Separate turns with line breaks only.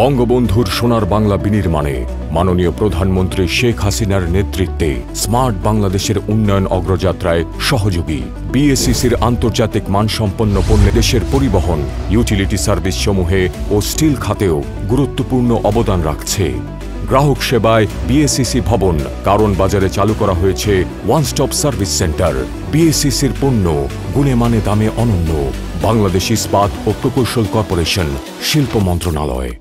বঙ্গবন্ধুর সোনার বাংলা বিনির্মাণে মাননীয় প্রধানমন্ত্রী শেখ হাসিনার নেতৃত্বে স্মার্ট বাংলাদেশের উন্নয়ন অগ্রযাত্রায় সহযোগী, বিএসসিসির আন্তর্জাতিক মানসম্পন্ন পণ্য দেশের পরিবহন, ইউটিলিটি সার্ভিস সমূহে ও স্টিল খাতেও গুরুত্বপূর্ণ অবদান রাখছে। গ্রাহক সেবায় বিএসসিসি ভবন, কারণ বাজারে চালু করা হয়েছে ওয়ান স্টপ সার্ভিস সেন্টার। বিএসসিসির পণ্য গুণে মানে দামে অনন্য। বাংলাদেশ ইস্পাত ও প্রকৌশল কর্পোরেশন, শিল্প মন্ত্রণালয়।